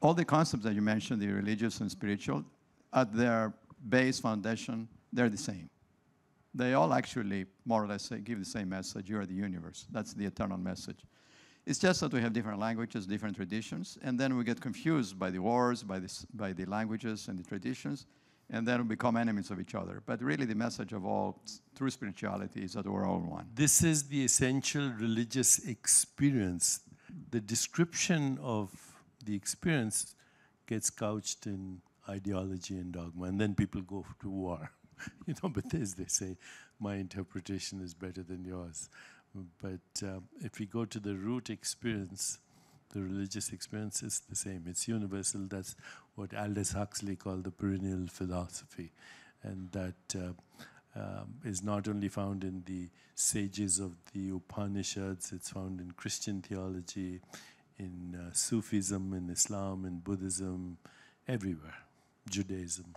all the concepts that you mentioned, the religious and spiritual, at their base foundation, they're the same. They all actually, more or less, give the same message. You are the universe. That's the eternal message. It's just that we have different languages, different traditions, and then we get confused by the wars, by, by the languages and the traditions, and then we become enemies of each other. But really, the message of all true spirituality is that we're all one. This is the essential religious experience. The description of the experience gets couched in ideology and dogma, and then people go to war. you know, but as they say, my interpretation is better than yours. But uh, if we go to the root experience, the religious experience is the same. It's universal. That's what Aldous Huxley called the perennial philosophy. And that uh, um, is not only found in the sages of the Upanishads, it's found in Christian theology, in uh, Sufism, in Islam, in Buddhism, everywhere, Judaism.